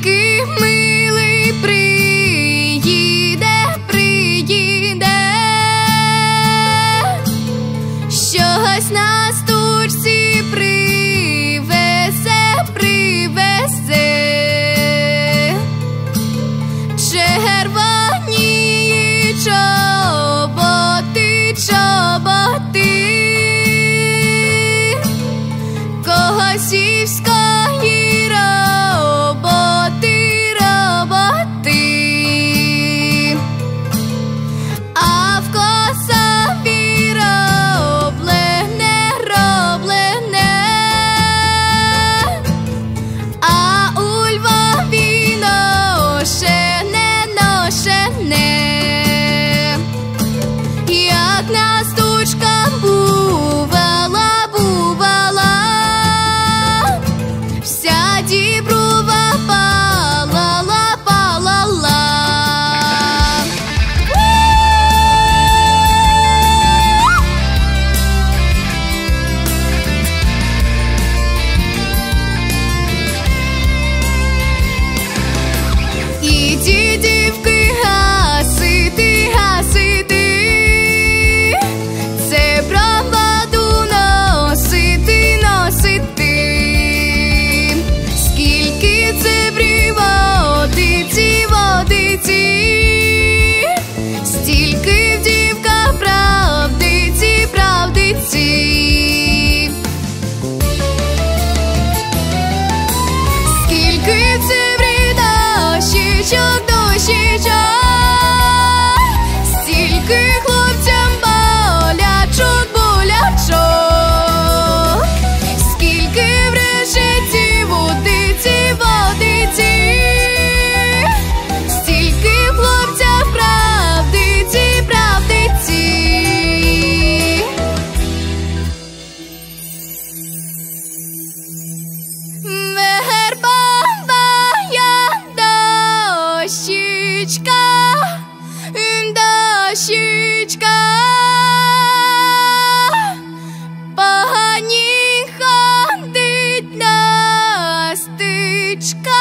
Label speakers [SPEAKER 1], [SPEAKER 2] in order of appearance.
[SPEAKER 1] звідки милий приїде, приїде, щось на цебрі водиці, водиці, стільки в дівка правдиці, правдиці, скільки в цебрі дощечок, дощечок de.